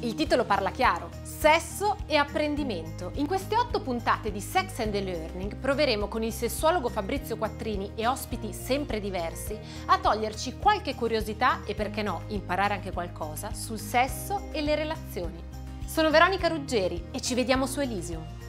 Il titolo parla chiaro, sesso e apprendimento. In queste otto puntate di Sex and the Learning proveremo con il sessuologo Fabrizio Quattrini e ospiti sempre diversi a toglierci qualche curiosità e perché no imparare anche qualcosa sul sesso e le relazioni. Sono Veronica Ruggeri e ci vediamo su Elysium.